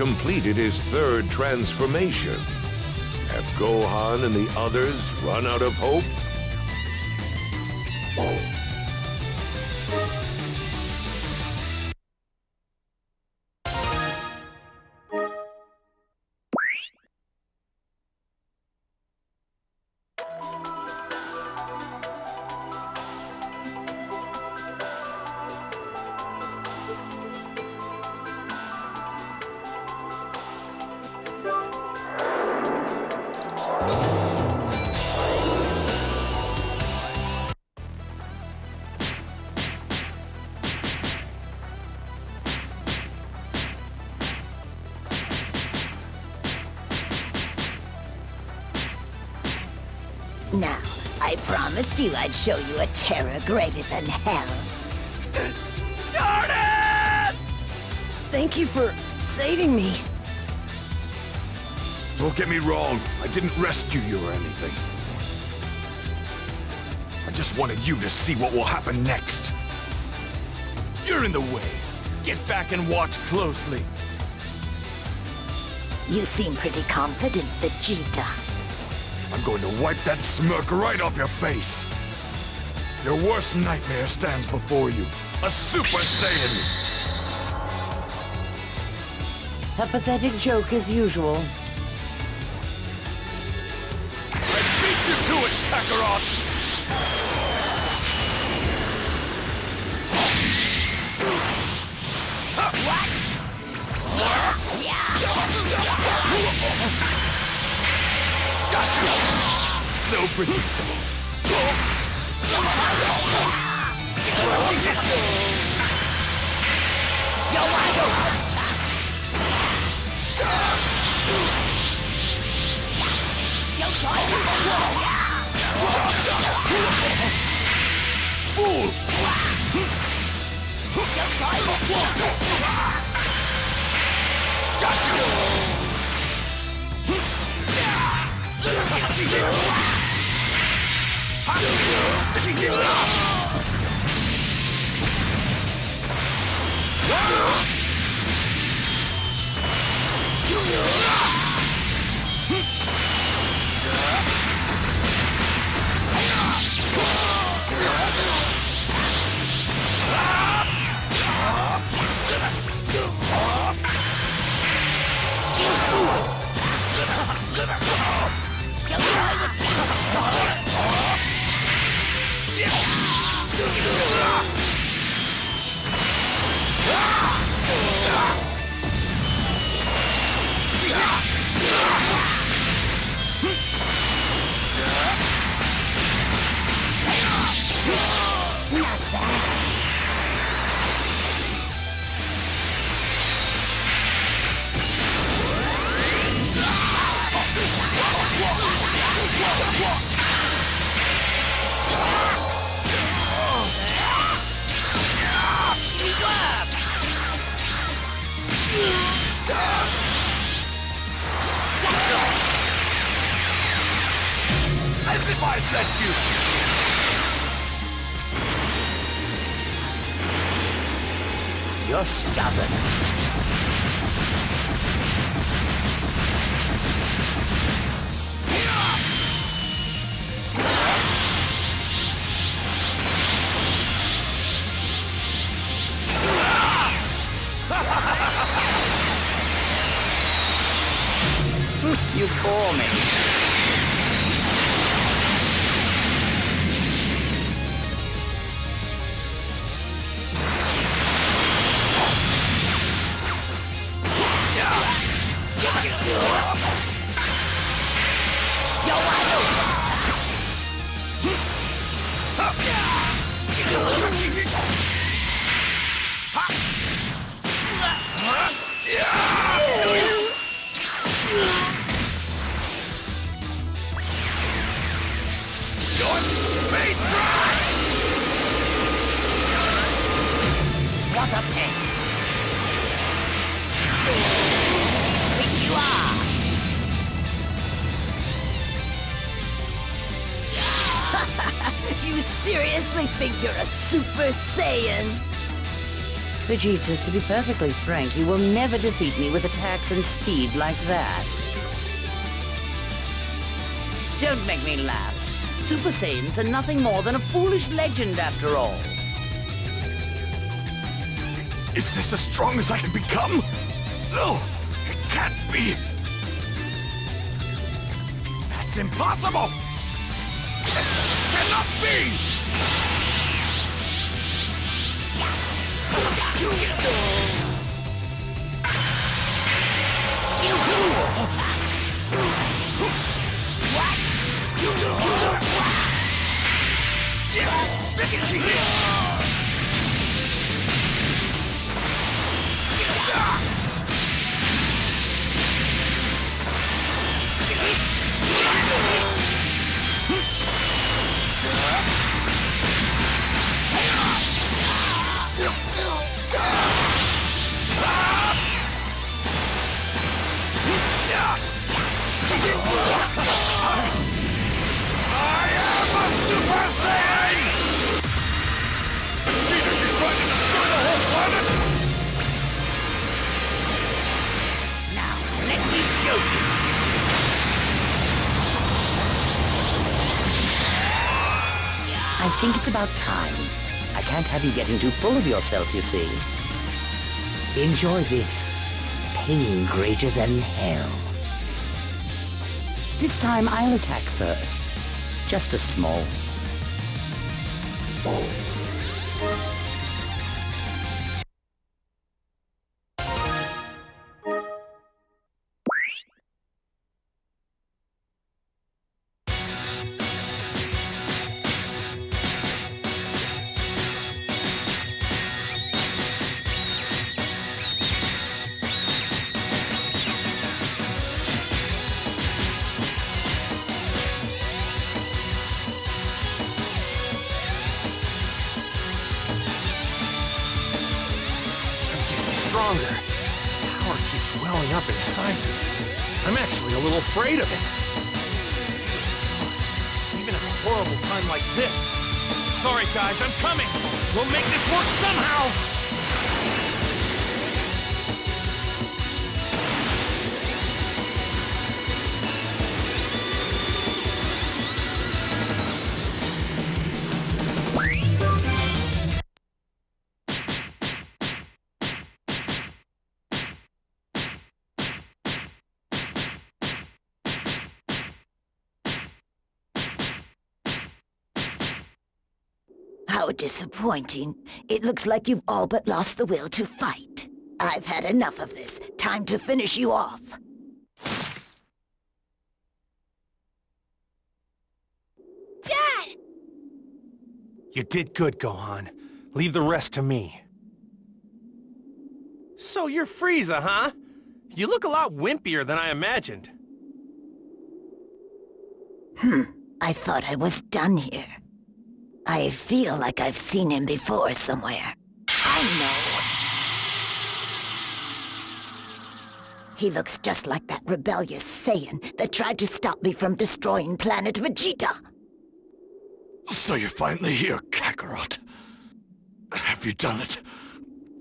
completed his third transformation. Have Gohan and the others run out of hope? Promised you I'd show you a terror greater than hell. Jordan! Thank you for saving me. Don't get me wrong, I didn't rescue you or anything. I just wanted you to see what will happen next. You're in the way. Get back and watch closely. You seem pretty confident, Vegeta. I'm going to wipe that smirk right off your face. Your worst nightmare stands before you. A Super Saiyan! A pathetic joke as usual. I beat you to it, Kakarot! So predictable. Yo, Fool! As if I've let you! You're stubborn. A pest! Think you are! you seriously think you're a Super Saiyan? Vegeta, to be perfectly frank, you will never defeat me with attacks and speed like that. Don't make me laugh. Super Saiyans are nothing more than a foolish legend after all. Is this as strong as I can become? No, it can't be. That's impossible! It cannot be! I I think it's about time. I can't have you getting too full of yourself, you see. Enjoy this. Pain greater than hell. This time I'll attack first. Just a small. I'm stronger. Power keeps welling up inside me. I'm actually a little afraid of it. Even at a horrible time like this. Sorry, guys, I'm coming. We'll make this work somehow. How disappointing. It looks like you've all but lost the will to fight. I've had enough of this. Time to finish you off. Dad! You did good, Gohan. Leave the rest to me. So you're Frieza, huh? You look a lot wimpier than I imagined. Hmm. I thought I was done here. I feel like I've seen him before somewhere. I know. He looks just like that rebellious Saiyan that tried to stop me from destroying planet Vegeta. So you're finally here, Kakarot. Have you done it?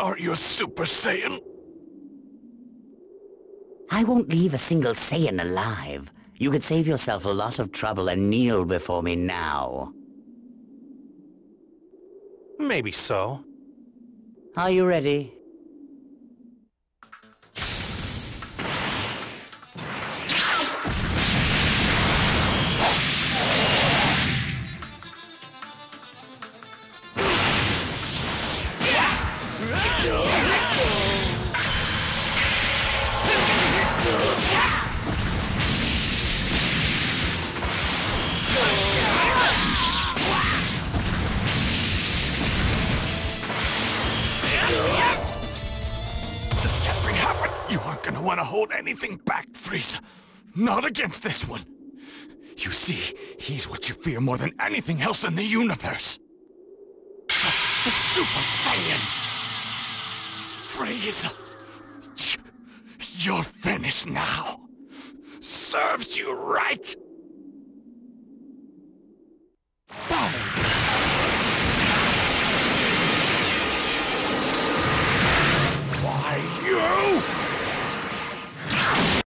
Are you a Super Saiyan? I won't leave a single Saiyan alive. You could save yourself a lot of trouble and kneel before me now. Maybe so. Are you ready? Gonna want to hold anything back, Frieza. Not against this one. You see, he's what you fear more than anything else in the universe. A Super Saiyan! Frieza! You're finished now. Serves you right.